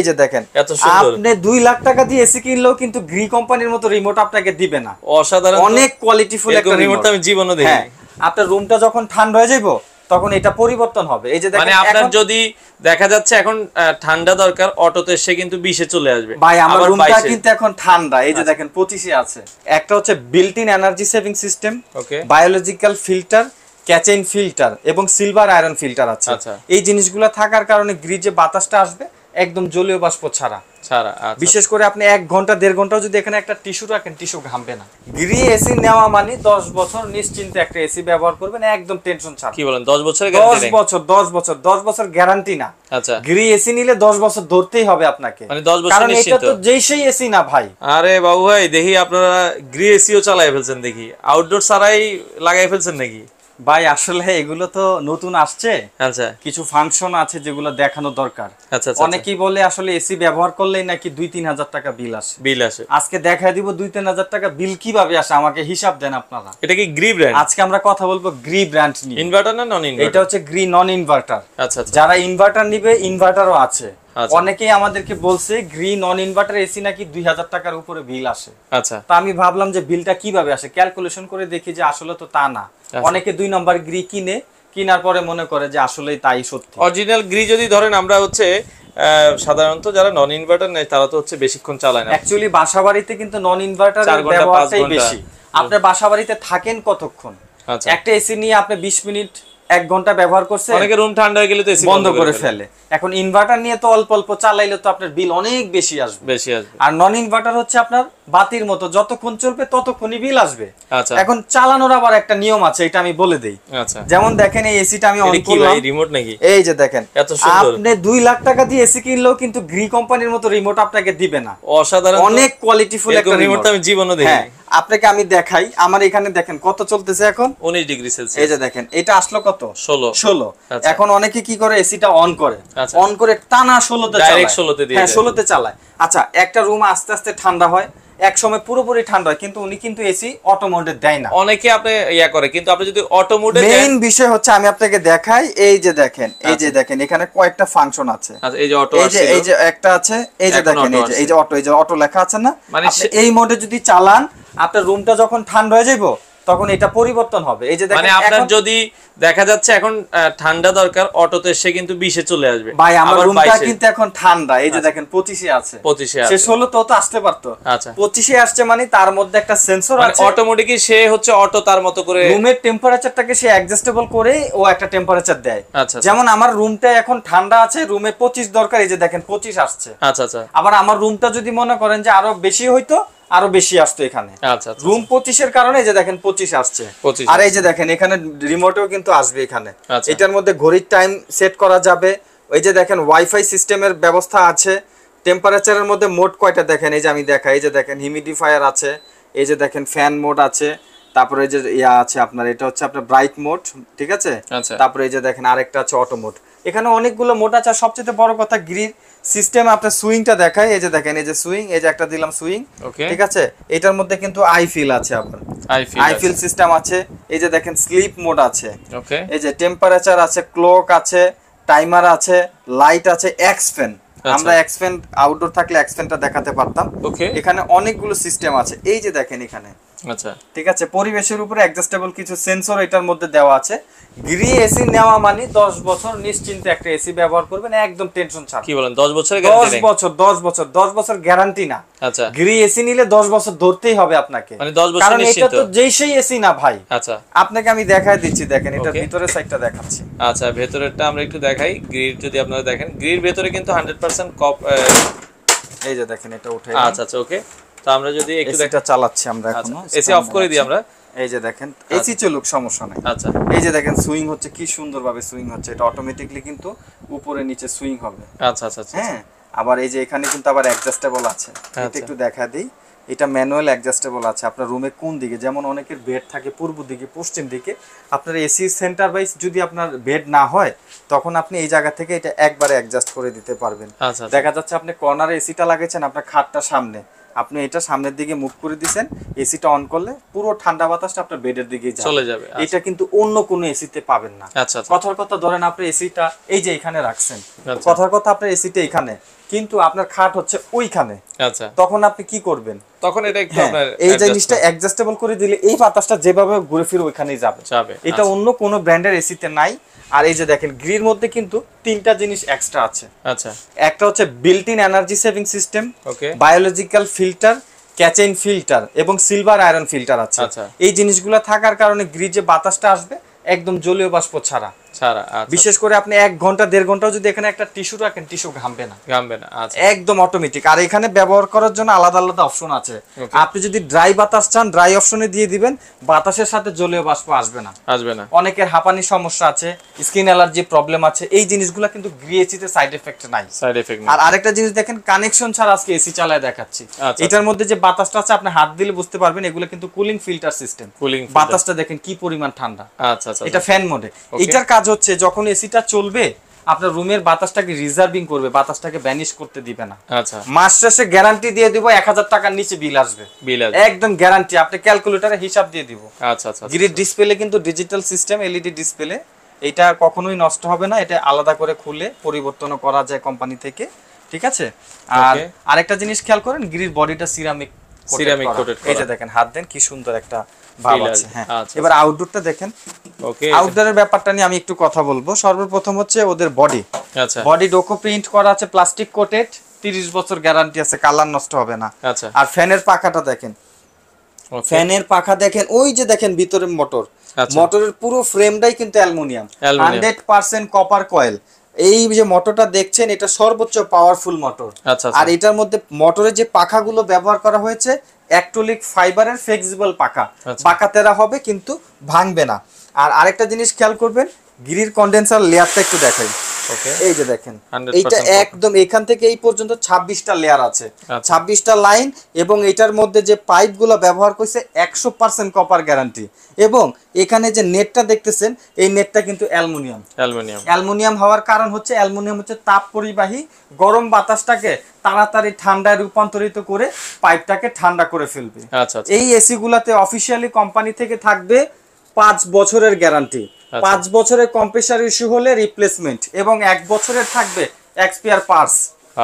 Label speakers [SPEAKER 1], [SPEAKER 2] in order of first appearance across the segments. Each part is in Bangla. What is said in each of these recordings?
[SPEAKER 1] এই যে দেখেন
[SPEAKER 2] এত
[SPEAKER 1] আপনি দুই লাখ টাকা দিয়ে এসি কিনলেও কিন্তু গ্রি কোম্পানির মতো রিমোট আপনাকে দিবে না।
[SPEAKER 2] অসাধারণ।
[SPEAKER 1] অনেক কোয়ালিটিফুল
[SPEAKER 2] এরকম
[SPEAKER 1] একটা রিমোট
[SPEAKER 2] আমি জীবনেও দেখিনি।
[SPEAKER 1] হ্যাঁ আপনার রুমটা যখন ঠান্ডা হয়ে যাইবো তখন এটা পরিবর্তন হবে। এই যে দেখেন
[SPEAKER 2] মানে আপনার যদি দেখা যাচ্ছে এখন ঠান্ডা দরকার অটোতে সে কিন্তু বিশে চলে আসবে।
[SPEAKER 1] ভাই আমার রুমটা কিন্তু এখন ঠান্ডা। এই
[SPEAKER 2] আচ্ছা।
[SPEAKER 1] যে দেখেন পঁচিশে আছে। একটা হচ্ছে built in energy saving system
[SPEAKER 2] Okay.
[SPEAKER 1] Biological filter catechin filter এবং সিলভার আয়রন ফিল্টার আছে।
[SPEAKER 2] আচ্ছা।
[SPEAKER 1] এই জিনিসগুলো থাকার কারণে গ্রিজে বাতাসটা আসবে একদম জলীয় বাষ্প ছাড়া।
[SPEAKER 2] ছাড়া আচ্ছা।
[SPEAKER 1] বিশেষ করে আপনি এক ঘণ্টা দেড় ঘন্টাও যদি এখানে একটা টিস্যু রাখেন টিস্যু ঘামবে না। গ্রি এসি নেওয়া মানে দশ বছর নিশ্চিন্তে একটা এসি ব্যবহার করবেন একদম টেনশন ছাড়া।
[SPEAKER 2] কি বলেন দশ বছর
[SPEAKER 1] দশ বছর দশ বছর দশ বছর গ্যারান্টি না।
[SPEAKER 2] আচ্ছা।
[SPEAKER 1] গ্রি এসি নিলে দশ বছর ধরতেই হবে আপনাকে।
[SPEAKER 2] মানে 10 বছর
[SPEAKER 1] কারণ এটা তো যেই সেই এসি না ভাই।
[SPEAKER 2] আরে বাবু ভাই দেখি আপনারা গ্রি এসিও চালাই ফেলছেন দেখি। আউটডোর ছাড়াই লাগাই ফেলছেন নাকি?
[SPEAKER 1] ভাই আসলে এগুলো তো নতুন আসছে।
[SPEAKER 2] আচ্ছা।
[SPEAKER 1] কিছু ফাংশন আছে যেগুলো দেখানো দরকার।
[SPEAKER 2] আচ্ছা আচ্ছা
[SPEAKER 1] অনেকেই বলে আসলে এসি ব্যবহার করলেই নাকি দুই তিন হাজার টাকা বিল আসে।
[SPEAKER 2] বিল আসে।
[SPEAKER 1] আজকে দেখায় দিব দুই তিন হাজার টাকা বিল কীভাবে আসে আমাকে হিসাব দেন আপনারা।
[SPEAKER 2] এটা কি গ্রি ব্র্যান্ড
[SPEAKER 1] আজকে আমরা কথা বলব গ্রি ব্র্যান্ড নিয়ে।
[SPEAKER 2] ইনভার্টার না নন ইনভার্টার এটা
[SPEAKER 1] হচ্ছে গ্রি নন ইনভার্টার
[SPEAKER 2] আচ্ছা।
[SPEAKER 1] যারা ইনভার্টার নিবে ইনভার্টারও আছে। অনেকেই আমাদেরকে বলছে গ্রি নন ইনভার্টার এসি নাকি দুই হাজার টাকার উপরে বিল আসে।
[SPEAKER 2] আচ্ছা।
[SPEAKER 1] তা আমি ভাবলাম যে বিলটা কীভাবে আসে? ক্যালকুলেশন করে দেখি যে আসলে তো তা না।
[SPEAKER 2] আচ্ছা।
[SPEAKER 1] অনেকে দুই নম্বর গ্রি কিনে কিনার পরে মনে করে যে আসলেই তাই সত্যি।
[SPEAKER 2] অরিজিনাল গ্রি যদি ধরেন আমরা হচ্ছে সাধারণত যারা নন ইনভার্টার নেয় তারা তো হচ্ছে বেশিক্ষণ চালায় না।
[SPEAKER 1] অ্যাকচুয়ালি বাসা বাড়িতে কিন্তু নন ইনভার্টার ব্যবহারটাই বেশি। আপনার বাসা বাড়িতে থাকেন কতক্ষণ?
[SPEAKER 2] আচ্ছা।
[SPEAKER 1] একটা এসি নিয়ে আপনি বিশ মিনিট এক ঘণ্টা ব্যবহার করছে
[SPEAKER 2] অনেকে রুম ঠান্ডা হয়ে গেলে তো এসি
[SPEAKER 1] বন্ধ করে ফেলে। এখন ইনভার্টার নিয়ে তো অল্প অল্প চালাইলে তো আপনার বিল অনেক বেশি আসবে।
[SPEAKER 2] বেশি আসবে।
[SPEAKER 1] আর নন ইনভার্টার হচ্ছে আপনার বাতির মতো যতক্ষণ চলবে ততক্ষণই বিল আসবে।
[SPEAKER 2] আচ্ছা।
[SPEAKER 1] এখন চালানোর আবার একটা নিয়ম আছে এটা আমি বলে দেই।
[SPEAKER 2] আচ্ছা।
[SPEAKER 1] যেমন দেখেন এই এসিটা আমি অন করলাম।
[SPEAKER 2] রিমোট নাকি?
[SPEAKER 1] এই যে দেখেন
[SPEAKER 2] এত সুন্দর।
[SPEAKER 1] আপনি দুই লাখ টাকা দিয়ে এসি কিনলেও কিন্তু গ্রি কোম্পানির মতো রিমোট আপনাকে দিবে না।
[SPEAKER 2] অসাধারণ
[SPEAKER 1] অনেক কোয়ালিটিফুল একটা
[SPEAKER 2] রিমোট আমি জীবনও
[SPEAKER 1] হ্যাঁ
[SPEAKER 2] দেখিনি
[SPEAKER 1] আপনাকে আমি দেখাই। আমার এখানে দেখেন কত চলতেছে এখন?
[SPEAKER 2] উনিশ ডিগ্রি সেলসিয়াস এই
[SPEAKER 1] যে দেখেন এটা আসলো কত?
[SPEAKER 2] ষোলো।
[SPEAKER 1] ষোলো।
[SPEAKER 2] আচ্ছা।
[SPEAKER 1] এখন অনেকে কি করে? এসিটা অন করে।
[SPEAKER 2] আচ্ছা।
[SPEAKER 1] অন করে টানা ষোলোতে
[SPEAKER 2] Direct 16 দিয়ে
[SPEAKER 1] হ্যাঁ ষোলোতে চালায়। আচ্ছা একটা রুম আস্তে আস্তে ঠান্ডা হয়। এক সময় পুরোপুরি ঠান্ডা হয় কিন্তু উনি কিন্তু এসি অটো মোডে দেয় না।
[SPEAKER 2] অনেকে আপনি ইয়া করে কিন্তু আপনি যদি অটো মোডে
[SPEAKER 1] মেইন বিষয় হচ্ছে আমি আপনাকে দেখাই এই যে দেখেন এই যে দেখেন এখানে কয়েকটা ফাংশন আছে।
[SPEAKER 2] আচ্ছা এই যে অটো
[SPEAKER 1] এই যে এই যে একটা আছে এই যে দেখেন এই যে এই যে অটো এই যে অটো লেখা আছে না?
[SPEAKER 2] মানে
[SPEAKER 1] এই মোডে যদি চালান আপনার রুমটা যখন ঠান্ডা হয়ে যাইবো তখন এটা পরিবর্তন হবে। এই যে দেখেন
[SPEAKER 2] মানে আপনার যদি দেখা যাচ্ছে এখন ঠান্ডা দরকার অটোতে সে কিন্তু বিশে চলে আসবে।
[SPEAKER 1] ভাই আমার রুমটা কিন্তু এখন ঠান্ডা এই যে দেখেন পঁচিশে আছে।
[SPEAKER 2] 25 এ
[SPEAKER 1] সে
[SPEAKER 2] আছে।
[SPEAKER 1] ষোলো তো তো আসতে পারতো।
[SPEAKER 2] আচ্ছা।
[SPEAKER 1] পঁচিশে আসছে মানে তার মধ্যে একটা সেন্সর
[SPEAKER 2] মানে
[SPEAKER 1] আছে।
[SPEAKER 2] অটোমেটিকই সে হচ্ছে অটো তার মতো করে
[SPEAKER 1] রুমের টেম্পারেচারটাকে সে অ্যাডজাস্টেবল করে ও একটা টেম্পারেচার দেয়।
[SPEAKER 2] আচ্ছা, আচ্ছা।
[SPEAKER 1] যেমন আমার রুমটা এখন ঠান্ডা আছে রুমে পঁচিশ দরকার এই যে দেখেন পঁচিশ আসছে।
[SPEAKER 2] আচ্ছা আচ্ছা।
[SPEAKER 1] আবার আমার রুমটা যদি মনে করেন যে আরও বেশি হইতো আরও বেশি আসতো এখানে।
[SPEAKER 2] আচ্ছা আচ্ছা
[SPEAKER 1] রুম পঁচিশের কারণে যে দেখেন পঁচিশ আসছে। আর এই যে দেখেন এখানে রিমোটেও কিন্তু আসবে এখানে।
[SPEAKER 2] আচ্ছা।
[SPEAKER 1] এটার মধ্যে ঘড়ির টাইম সেট করা যাবে। ওই যে দেখেন ওয়াইফাই সিস্টেমের ব্যবস্থা আছে। টেম্পারেচারের মধ্যে মোড কয়টা দেখেন? এই যে আমি দেখাই এই যে দেখেন হিউমিডিফায়ার আছে। এই যে দেখেন ফ্যান মোড আছে। তারপরে এই যে ইয়া আছে আপনার এটা হচ্ছে আপনার ব্রাইট মোড ঠিক আছে?
[SPEAKER 2] আচ্ছা।
[SPEAKER 1] তারপরে এই যে দেখেন আরেকটা আছে অটো মোড এখানে অনেকগুলো আছে আর সবচেয়ে বড় কথা গ্রিড সিস্টেম আপনার সুইংটা দেখায় এই যে দেখেন এই যে সুইং এই যে একটা দিলাম সুইং ঠিক আছে? এটার মধ্যে কিন্তু আই ফিল আছে আপনার
[SPEAKER 2] I feel
[SPEAKER 1] I feel system আছে এই যে দেখেন স্লিপ মোড আছে।
[SPEAKER 2] ওকে
[SPEAKER 1] এই যে টেম্পারেচার আছে ক্লক আছে টাইমার আছে লাইট আছে এক্স ফ্যান
[SPEAKER 2] আচ্ছা।
[SPEAKER 1] আমরা এক্স ফ্যান আউটডোর থাকলে এক্স ফ্যানটা দেখাতে পারতাম। এখানে অনেকগুলো সিস্টেম আছে। এই যে দেখেন এখানে।
[SPEAKER 2] আচ্ছা।
[SPEAKER 1] ঠিক আছে পরিবেশের উপরে অ্যাডজাস্টেবল কিছু সেন্সর এটার মধ্যে দেওয়া আছে। গ্রি এসি নেওয়া মানে দশ বছর নিশ্চিন্তে একটা এসি ব্যবহার করবেন একদম টেনশন ছাড়া।
[SPEAKER 2] কি বলেন 10 বছরের গ্যারান্টি নেই?
[SPEAKER 1] বছর দশ বছর দশ বছর গ্যারান্টি না।
[SPEAKER 2] আচ্ছা।
[SPEAKER 1] গ্রি এসি নিলে দশ বছর ধরতেই হবে আপনাকে।
[SPEAKER 2] মানে 10 বছর
[SPEAKER 1] কারণ এটা তো যেই সেই এসি না ভাই।
[SPEAKER 2] আচ্ছা।
[SPEAKER 1] আপনাকে আমি দেখাই দিচ্ছি দেখেন এটা. ভিতরের সাইডটা দেখাচ্ছি।
[SPEAKER 2] আচ্ছা ভেতরেরটা আমরা একটু দেখাই। গ্রিড যদি আপনারা দেখেন গ্রিড ভেতরে কিন্তু 100% কপ
[SPEAKER 1] এই যে দেখেন এটা উঠে
[SPEAKER 2] আচ্ছা আচ্ছা ওকে তো আমরা যদি একটু
[SPEAKER 1] এসিটা চালাচ্ছি আমরা
[SPEAKER 2] আচ্ছা
[SPEAKER 1] এখনও।
[SPEAKER 2] এসি অফ করে দিই আমরা।
[SPEAKER 1] এই যে দেখেন এসি চলুক সমস্যা নাই।
[SPEAKER 2] আচ্ছা।
[SPEAKER 1] এই যে দেখেন সুইং হচ্ছে কি সুন্দরভাবে সুইং হচ্ছে। এটা অটোমেটিকলি কিন্তু উপরে নিচে সুইং হবে।
[SPEAKER 2] আচ্ছা আচ্ছা আচ্ছা
[SPEAKER 1] হ্যাঁ আবার এই যে এখানে কিন্তু আবার অ্যাডজাস্টেবল আছে। এটা
[SPEAKER 2] আচ্ছা।
[SPEAKER 1] একটু দেখা দিই। এটা ম্যানুয়াল অ্যাডজাস্টেবল আছে। আপনার রুমে কোন দিকে যেমন অনেকের বেড থাকে পূর্ব দিকে পশ্চিম দিকে আপনার এসি সেন্টার বাইজ যদি আপনার বেড না হয় তখন আপনি এই জায়গা থেকে এটা একবারে অ্যাডজাস্ট করে দিতে পারবেন।
[SPEAKER 2] আচ্ছা আচ্ছা।
[SPEAKER 1] দেখা যাচ্ছে আপনি কর্নারে এসিটা লাগাইছেন আপনার খাটটা সামনে। আপনি এটা সামনের দিকে মুভ করে দিবেন এসিটা অন করলে পুরো ঠান্ডা বাতাসটা আপনার বেডের যাবে।
[SPEAKER 2] চলে যাবে
[SPEAKER 1] এটা কিন্তু অন্য কোনো এসিতে পাবেন না।
[SPEAKER 2] আচ্ছা আচ্ছা।
[SPEAKER 1] কথার কথা ধরেন আপনি এসিটা এই যে এখানে রাখছেন।
[SPEAKER 2] আচ্ছা।
[SPEAKER 1] কথার কথা আপনার এসিটা এখানে কিন্তু আপনার খাট হচ্ছে ওইখানে।
[SPEAKER 2] আচ্ছা।
[SPEAKER 1] তখন আপনি কি করবেন?
[SPEAKER 2] তখন এটা একটু
[SPEAKER 1] হ্যাঁ,
[SPEAKER 2] আপনার
[SPEAKER 1] এই জিনিসটা অ্যাডজাস্টেবল করে দিলে এই বাতাসটা যেভাবে ঘুরে ফিরে ওইখানেই যাবে।
[SPEAKER 2] যাবে
[SPEAKER 1] এটা অন্য কোনো ব্র্যান্ডের এসিতে নাই। আর এই যে দেখেন গ্রির মধ্যে কিন্তু তিনটা জিনিস এক্সট্রা আছে।
[SPEAKER 2] আচ্ছা।
[SPEAKER 1] একটা হচ্ছে built in energy saving system
[SPEAKER 2] okay.
[SPEAKER 1] Biological filter catechin filter এবং সিলভার আয়রন ফিল্টার আছে।
[SPEAKER 2] আচ্ছা।
[SPEAKER 1] এই জিনিসগুলো থাকার কারণে গ্রিজে যে বাতাসটা আসবে একদম জলীয় বাষ্প ছাড়া।
[SPEAKER 2] ছাড়া আচ্ছা।
[SPEAKER 1] বিশেষ করে আপনি এক ঘণ্টা দেড় ঘন্টাও যদি এখানে একটা টিস্যু রাখেন টিস্যু ঘামবে না।
[SPEAKER 2] গামবে না আচ্ছা।
[SPEAKER 1] একদম অটোমেটিক আর এখানে ব্যবহার করার জন্য আলাদা আলাদা অপশন আছে। আপনি যদি ড্রাই বাতাস চান ড্রাই অপশনে দিয়ে দিবেন বাতাসের সাথে জলীয় বাষ্প আসবে না।
[SPEAKER 2] আসবে না।
[SPEAKER 1] অনেকের হাঁপানি সমস্যা আছে স্কিন অ্যালার্জি প্রবলেম আছে। এই জিনিসগুলো কিন্তু সাইড এফেক্ট নাই।
[SPEAKER 2] সাইড এফেক্ট
[SPEAKER 1] আর আরেকটা জিনিস দেখেন কানেকশন ছাড়া আজকে এসি চালায় দেখাচ্ছি।
[SPEAKER 2] আচ্ছা।
[SPEAKER 1] এটার মধ্যে যে বাতাসটা আছে আপনি হাত দিলে বুঝতে পারবেন এগুলো কিন্তু কুলিং ফিল্টার সিস্টেম
[SPEAKER 2] কুলিং
[SPEAKER 1] বাতাসটা দেখেন কি পরিমাণ ঠান্ডা।
[SPEAKER 2] আচ্ছা আচ্ছা
[SPEAKER 1] এটা ফ্যান মোডে এটার কাজ হচ্ছে যখন এসিটা চলবে আপনার রুমের বাতাসটাকে রিজার্ভিং করবে বাতাসটাকে ব্যানিশ করতে দিবে না।
[SPEAKER 2] আচ্ছা।
[SPEAKER 1] মাস শেষে গ্যারান্টি দিয়ে দিব এক হাজার টাকার নিচে বিল আসবে।
[SPEAKER 2] বিল আছে
[SPEAKER 1] একদম গ্যারান্টি আপনি ক্যালকুলেটারে হিসাব দিয়ে দিব।
[SPEAKER 2] আচ্ছা আচ্ছা আচ্ছা।
[SPEAKER 1] গ্রিড ডিসপ্লে কিন্তু ডিজিটাল সিস্টেম এলইডি ডিসপ্লে এটা কখনোই নষ্ট হবে না এটা আলাদা করে খুলে পরিবর্তনও করা যায় কোম্পানি থেকে ঠিক আছে? আর. আরেকটা জিনিস খেয়াল করেন গ্রিড বডিটা সিরামিক সিরামিক যে
[SPEAKER 2] করা।
[SPEAKER 1] দেখেন হাত দেন কি সুন্দর একটা ভাব
[SPEAKER 2] Feel
[SPEAKER 1] আছে হ্যাঁ।
[SPEAKER 2] আচ্ছা,
[SPEAKER 1] এবার আউটডোরটা দেখেন।
[SPEAKER 2] ওকে
[SPEAKER 1] আউটডোরের ব্যাপারটা নিয়ে আমি একটু কথা বলব। সর্বপ্রথম হচ্ছে ওদের বডি
[SPEAKER 2] আচ্ছা।
[SPEAKER 1] বডি ডোকো প্রিন্ট করা আছে প্লাস্টিক কোটেড তিরিশ বছর গ্যারান্টি আছে কালার নষ্ট হবে না।
[SPEAKER 2] আচ্ছা।
[SPEAKER 1] আর ফ্যানের পাখাটা দেখেন। ফ্যানের পাখা দেখেন ওই যে দেখেন ভিতরে মোটর
[SPEAKER 2] আচ্ছা।
[SPEAKER 1] মোটরের পুরো ফ্রেমটাই কিন্তু aluminium. Hundred percent copper coil এই যে মোটরটা দেখছেন এটা সর্বোচ্চ পাওয়ারফুল মোটর
[SPEAKER 2] আচ্ছা
[SPEAKER 1] আর
[SPEAKER 2] আচ্ছা
[SPEAKER 1] এটার মধ্যে মোটরের যে পাখাগুলো ব্যবহার করা হয়েছে অ্যাক্টোলিক ফাইবারের ফ্লেক্সিবল
[SPEAKER 2] আচ্ছা।
[SPEAKER 1] পাকা তেরা হবে কিন্তু ভাঙবে না। আর আরেকটা জিনিস খেয়াল করবেন গিরির কন্ডেন্সার লেয়ারটা একটু দেখাই। এই যে দেখেন
[SPEAKER 2] 100%
[SPEAKER 1] এইটা। একদম এখান থেকে এই পর্যন্ত ছাব্বিশটা লেয়ার আছে।
[SPEAKER 2] আচ্ছা।
[SPEAKER 1] ছাব্বিশটা লাইন এবং এটার মধ্যে যে পাইপগুলো ব্যবহার করছে একশো পার্সেন্ট কপার গ্যারান্টি এবং এখানে যে নেটটা দেখতেছেন এই নেটটা কিন্তু অ্যালুমিনিয়াম।
[SPEAKER 2] অ্যালুমিনিয়াম।
[SPEAKER 1] অ্যালুমিনিয়াম হওয়ার কারণ হচ্ছে অ্যালুমিনিয়াম হচ্ছে তাপ পরিবাহী গরম বাতাসটাকে তাড়াতাড়ি ঠান্ডায় রূপান্তরিত করে পাইপটাকে ঠান্ডা করে ফেলবে।
[SPEAKER 2] আচ্ছা আচ্ছা।
[SPEAKER 1] এই এসি গুলাতে অফিসিয়ালি কোম্পানি থেকে থাকবে পাঁচ বছরের গ্যারান্টি
[SPEAKER 2] আচ্ছা।
[SPEAKER 1] পাঁচ বছরের কম্প্রেসার ইস্যু হলে রিপ্লেসমেন্ট এবং এক বছরের থাকবে এক্সপিয়ার পার্স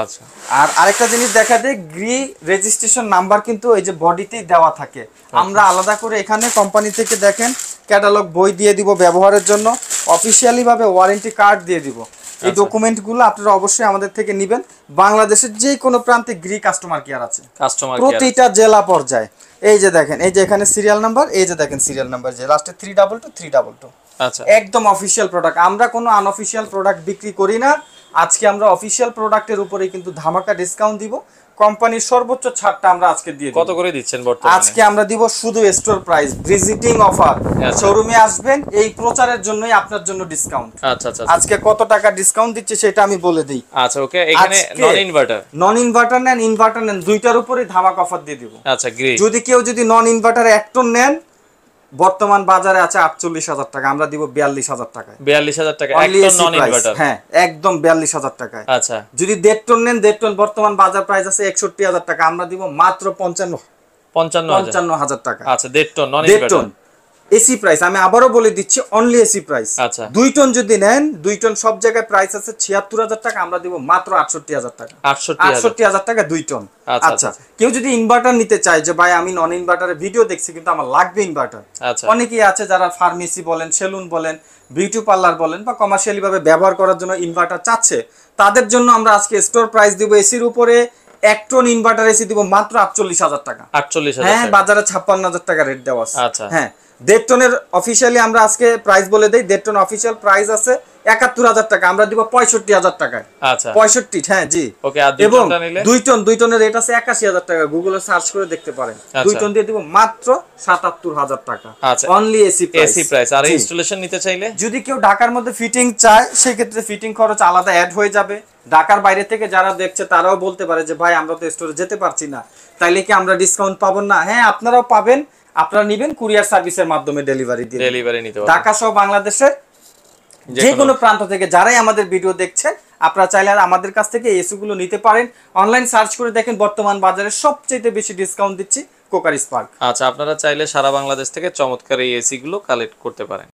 [SPEAKER 2] আচ্ছা।
[SPEAKER 1] আর আরেকটা জিনিস দেখা যায় গ্রি রেজিস্ট্রেশন নাম্বার কিন্তু এই যে বডিতেই দেওয়া থাকে। আমরা আলাদা করে এখানে কোম্পানি থেকে দেখেন ক্যাটালগ বই দিয়ে দিব ব্যবহারের জন্য অফিসিয়ালি ভাবে ওয়ারেন্টি কার্ড দিয়ে দিব। এই
[SPEAKER 2] আচ্ছা।
[SPEAKER 1] ডকুমেন্টগুলো আপনারা অবশ্যই আমাদের থেকে নেবেন। বাংলাদেশের যে কোনো প্রান্তে গ্রি কাস্টমার কেয়ার আছে।
[SPEAKER 2] কাস্টমার
[SPEAKER 1] প্রতিটা জেলা পর্যায়ে। এই যে দেখেন এই যে এখানে সিরিয়াল নাম্বার এই যে দেখেন সিরিয়াল নাম্বার যে লাস্টে three double two three double two
[SPEAKER 2] আচ্ছা।
[SPEAKER 1] একদম অফিসিয়াল প্রোডাক্ট আমরা কোনো আনঅফিসিয়াল প্রোডাক্ট বিক্রি করি না। আজকে আমরা অফিসিয়াল প্রোডাক্টের উপরে কিন্তু ধামাকা ডিসকাউন্ট দিব। কোম্পানির সর্বোচ্চ ছাড়টা আমরা আজকে দিয়ে
[SPEAKER 2] কত করে দিচ্ছেন বর্তমানে?
[SPEAKER 1] আজকে আমরা দিব শুধু স্টোর প্রাইস ভিজিটিং অফার
[SPEAKER 2] আচ্ছা।
[SPEAKER 1] শোরুমে আসবেন এই প্রচারের জন্যই আপনার জন্য ডিসকাউন্ট
[SPEAKER 2] আচ্ছা আচ্ছা
[SPEAKER 1] আজকে কত টাকা ডিসকাউন্ট দিচ্ছে সেটা আমি বলে দিই।
[SPEAKER 2] আচ্ছা ওকে এখানে নন ইনভার্টার
[SPEAKER 1] নন ইনভার্টার নেন ইনভার্টার নেন দুইটার উপরে ধামাক অফার দিয়ে দিব।
[SPEAKER 2] আচ্ছা গ্রেট
[SPEAKER 1] যদি কেউ যদি নন ইনভার্টার এক টন নেন বর্তমান বাজারে আছে আটচল্লিশ হাজার টাকা আমরা দিব বিয়াল্লিশ হাজার টাকায়।
[SPEAKER 2] বিয়াল্লিশ হাজার টাকা
[SPEAKER 1] হ্যাঁ একদম বিয়াল্লিশ হাজার টাকায়।
[SPEAKER 2] আচ্ছা।
[SPEAKER 1] যদি দেড় টন নেন দেড় টন বর্তমান বাজার প্রাইস আছে একষট্টি হাজার টাকা আমরা দিব মাত্র পঞ্চান্ন
[SPEAKER 2] পঞ্চান্ন
[SPEAKER 1] পঞ্চান্ন হাজার টাকা।
[SPEAKER 2] আচ্ছা দেড় টন
[SPEAKER 1] দেড় টন এসি প্রাইস আমি আবারও বলে দিচ্ছি অনলি এসি প্রাইস
[SPEAKER 2] আচ্ছা।
[SPEAKER 1] দুই টন যদি নেন দুই টন সব জায়গায় প্রাইস আছে ছিয়াত্তর হাজার টাকা আমরা দিব মাত্র আটষট্টি হাজার টাকা।
[SPEAKER 2] আটষট্টি হাজার।
[SPEAKER 1] টাকা দুই টন।
[SPEAKER 2] আচ্ছা,
[SPEAKER 1] আচ্ছা কেউ যদি ইনভার্টার নিতে চায় যে ভাই আমি নন ইনভার্টারের ভিডিও দেখছি কিন্তু আমার লাগবে ইনভার্টার
[SPEAKER 2] আচ্ছা।
[SPEAKER 1] অনেকেই আছে যারা ফার্মেসি বলেন সেলুন বলেন বিউটি পার্লার বলেন বা কমার্শিয়ালি ভাবে ব্যবহার করার জন্য ইনভার্টার চাচ্ছে তাদের জন্য আমরা আজকে স্টোর প্রাইস দিব এসির উপরে এক টন ইনভার্টার এসি দিব মাত্র আটচল্লিশ হাজার টাকা।
[SPEAKER 2] আটচল্লিশ
[SPEAKER 1] হ্যাঁ বাজারে ছাপ্পান্ন হাজার টাকা রেট দেওয়া আছে।
[SPEAKER 2] আচ্ছা।
[SPEAKER 1] হ্যাঁ দেড় টনের অফিসিয়ালি আমরা আজকে প্রাইস বলে দেই। দেড় টন অফিসিয়াল প্রাইস আছে একাত্তর হাজার টাকা। আমরা দিব পঁয়ষট্টি হাজার টাকায়।
[SPEAKER 2] আচ্ছা।
[SPEAKER 1] পঁয়ষট্টি হ্যাঁ জি। এবং দুই টন দুই টনের রেট আছে একাশি হাজার টাকা। গুগলে সার্চ করে দেখতে পারেন।
[SPEAKER 2] আচ্ছা।
[SPEAKER 1] দুই টন দিয়ে দিব মাত্র সাতাত্তর হাজার টাকা।
[SPEAKER 2] আচ্ছা।
[SPEAKER 1] অনলি এসি
[SPEAKER 2] এসি প্রাইস আর ইনস্টলেশন নিতে চাইলে?
[SPEAKER 1] যদি কেউ ঢাকার মধ্যে ফিটিং চায় সেক্ষেত্রে ফিটিং খরচ আলাদা অ্যাড হয়ে যাবে। ঢাকার বাইরে থেকে যারা দেখছে তারাও বলতে পারে যে ভাই আমরা তো স্টোরে যেতে পারছি না। তাইলে কি আমরা ডিসকাউন্ট পাবো না? হ্যাঁ আপনারাও পাবেন। আপনারা নিবেন কুরিয়ার সার্ভিসের মাধ্যমে ডেলিভারি দিয়ে
[SPEAKER 2] ডেলিভারি নিতে
[SPEAKER 1] ঢাকা সহ বাংলাদেশের
[SPEAKER 2] যে
[SPEAKER 1] কোনো- প্রান্ত থেকে যারাই আমাদের ভিডিও দেখছেন আপনারা চাইলে আর আমাদের কাছ থেকে এসি গুলো নিতে পারেন। অনলাইন সার্চ করে দেখেন বর্তমান বাজারে সবচেয়ে বেশি ডিসকাউন্ট দিচ্ছি কোকার স্পার্ক।
[SPEAKER 2] আচ্ছা আপনারা চাইলে সারা বাংলাদেশ থেকে চমৎকার এই এসি গুলো কালেক্ট করতে পারেন।